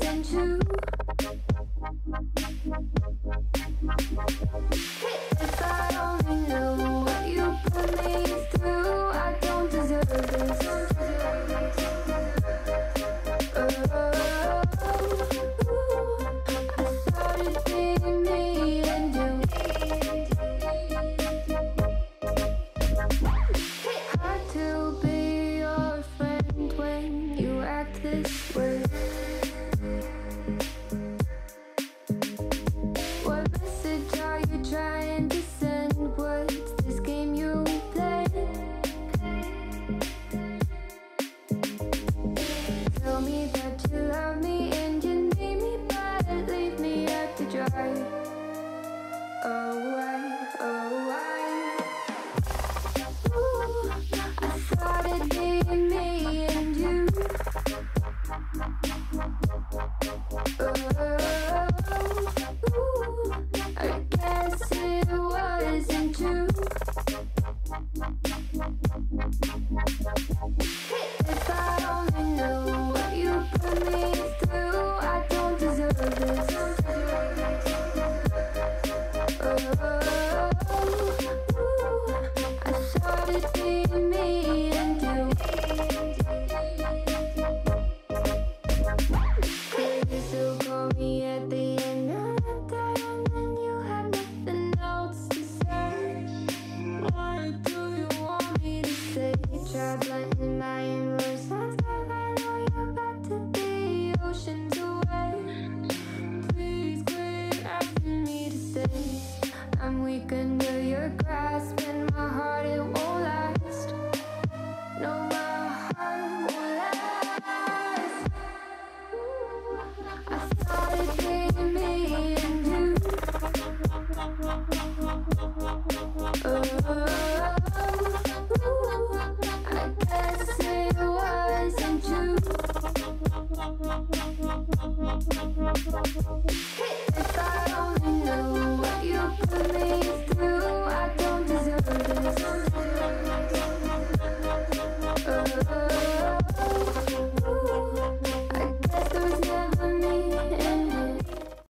Into. Oh.